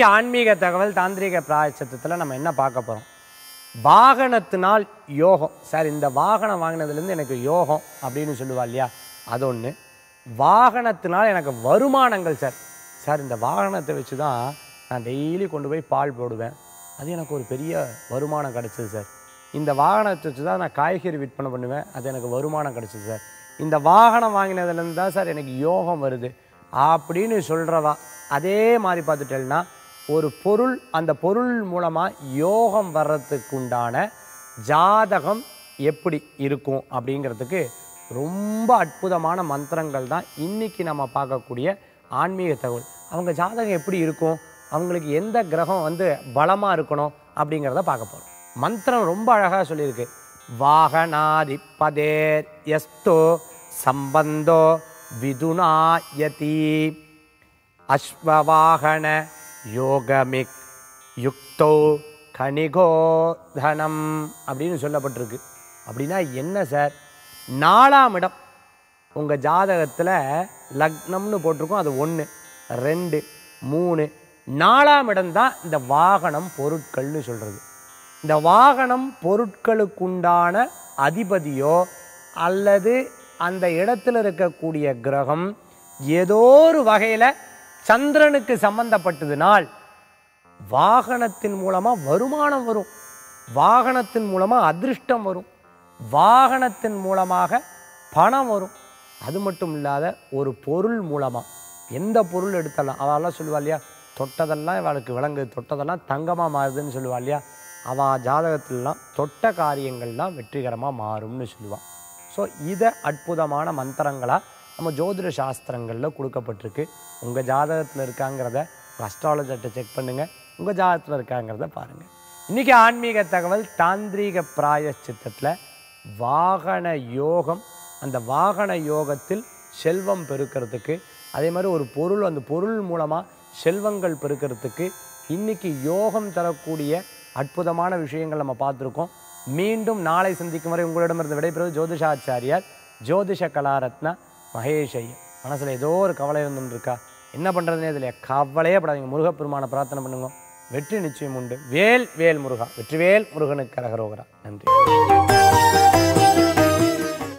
இன்றைக்கி ஆன்மீக தகவல் தாந்திரிக பிராயச்சத்தத்தில் நம்ம என்ன பார்க்க போகிறோம் வாகனத்தினால் யோகம். சார் இந்த வாகனம் வாங்கினதுலேருந்து எனக்கு யோகம் அப்படின்னு சொல்லுவா இல்லையா? அது ஒன்று வாகனத்தினால் எனக்கு வருமானங்கள் சார். சார் இந்த வாகனத்தை வச்சு தான் நான் டெய்லி கொண்டு போய் பால் போடுவேன். அது எனக்கு ஒரு பெரிய வருமானம் கிடச்சிது சார். இந்த வாகனத்தை வச்சு தான் நான் காய்கறி விற்பனை பண்ணுவேன். அது எனக்கு வருமானம் கிடச்சிது சார். இந்த வாகனம் வாங்கினதுலேருந்து தான் சார் எனக்கு யோகம் வருது. அப்படின்னு சொல்கிறவா அதே மாதிரி பார்த்துட்டேன்னா ஒரு பொருள் அந்த பொருள் மூலமாக யோகம் வர்றதுக்கு உண்டான ஜாதகம் எப்படி இருக்கும் அப்படிங்கிறதுக்கு ரொம்ப அற்புதமான மந்திரங்கள் தான் இன்றைக்கி நம்ம பார்க்கக்கூடிய ஆன்மீக தகவல். அவங்க ஜாதகம் எப்படி இருக்கும்? அவங்களுக்கு எந்த கிரகம் வந்து பலமாக இருக்கணும் அப்படிங்கிறத பார்க்க போகிறோம் மந்திரம் ரொம்ப அழகாக சொல்லியிருக்கு. வாகனாதி பதேர் எஸ்தோ சம்பந்தோ விதுனாயதி அஸ்வவாகன யோகமிக் யுக்தோ கணிகோதனம் அப்படின்னு சொல்லப்பட்டிருக்கு. அப்படின்னா என்ன சார்? நாலாம் இடம். உங்கள் ஜாதகத்தில் லக்னம்னு போட்டிருக்கோம் அது ஒன்று ரெண்டு மூணு. நாலாம் இடம்தான் இந்த வாகனம் பொருட்கள்னு சொல்கிறது இந்த வாகனம் பொருட்களுக்குண்டான அதிபதியோ அல்லது அந்த இடத்துல இருக்கக்கூடிய கிரகம் ஏதோ ஒரு வகையில் சந்திரனுக்கு சம்பந்தப்பட்டதுனால் வாகனத்தின் மூலமாக வருமானம் வரும். வாகனத்தின் மூலமாக அதிர்ஷ்டம் வரும். வாகனத்தின் மூலமாக பணம் வரும். அது மட்டும் இல்லாத ஒரு பொருள் மூலமாக எந்த பொருள் எடுத்தாலும் அவெல்லாம் சொல்லுவா இல்லையா? தொட்டதெல்லாம் இவளுக்கு விளங்கு தொட்டதெல்லாம் தங்கமாக மாறுதுன்னு சொல்லுவா இல்லையா? அவள் ஜாதகத்திலலாம் தொட்ட காரியங்கள்லாம் வெற்றிகரமாக மாறும்னு சொல்லுவாள் ஸோ இதை அற்புதமான மந்திரங்களாக நம்ம ஜோதிட சாஸ்திரங்களில் கொடுக்கப்பட்டிருக்கு. உங்கள் ஜாதகத்தில் இருக்காங்கிறத அஸ்ட்ராலஜர்கிட்ட செக் பண்ணுங்கள் உங்கள் ஜாதகத்தில் இருக்காங்கிறத பாருங்கள் இன்றைக்கி ஆன்மீக தகவல் தாந்திரீக பிராயச்சித்தத்தில் வாகன யோகம். அந்த வாகன யோகத்தில் செல்வம் பெருக்கிறதுக்கு அதே மாதிரி ஒரு பொருள் அந்த பொருள் மூலமாக செல்வங்கள் பெருக்கிறதுக்கு இன்னைக்கு யோகம் தரக்கூடிய அற்புதமான விஷயங்கள் நம்ம பார்த்துருக்கோம். மீண்டும் நாளை சந்திக்கும் வரை உங்களிடமிருந்து விடைபெறுவது ஜோதிஷாச்சாரியார். ஜோதிஷ கலாரத்னா மகேஷ் ஐயன் மனசில் ஏதோ ஒரு கவலை இருந்துன்னு இருக்கா என்ன பண்ணுறதுனே இதில் கவலையே படாதீங்க. முருகப்பெருமானை பிரார்த்தனை பண்ணுங்க. வெற்றி நிச்சயம் உண்டு. வேல் வேல் முருகா. வெற்றிவேல் முருகனுக்கு கரகரோகரா. நன்றி.